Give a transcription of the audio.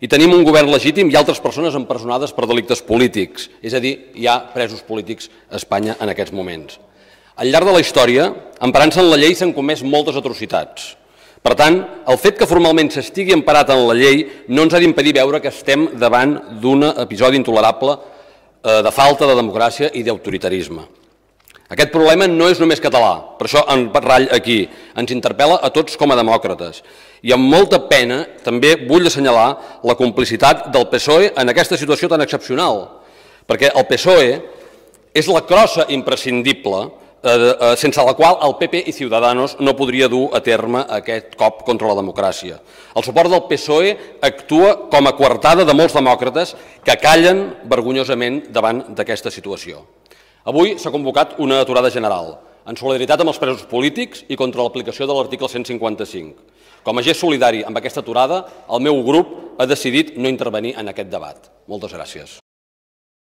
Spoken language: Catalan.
I tenim un govern legítim i altres persones empresonades per delictes polítics, és a dir, hi ha presos polítics a Espanya en aquests moments. Al llarg de la història, emparant-se en la llei, s'han comès moltes atrocitats. Per tant, el fet que formalment s'estigui emparat en la llei no ens ha d'impedir veure que estem davant d'un episodi intolerable eh, de falta de democràcia i d'autoritarisme. Aquest problema no és només català, per això en ratll aquí, ens interpel·la a tots com a demòcrates. I amb molta pena també vull assenyalar la complicitat del PSOE en aquesta situació tan excepcional, perquè el PSOE és la crossa imprescindible eh, eh, sense la qual el PP i Ciudadanos no podria dur a terme aquest cop contra la democràcia. El suport del PSOE actua com a coartada de molts demòcrates que callen vergonyosament davant d'aquesta situació. Avui s'ha convocat una aturada general, en solidaritat amb els presos polítics i contra l'aplicació de l'article 155. Com a gest solidari amb aquesta aturada, el meu grup ha decidit no intervenir en aquest debat. Moltes gràcies.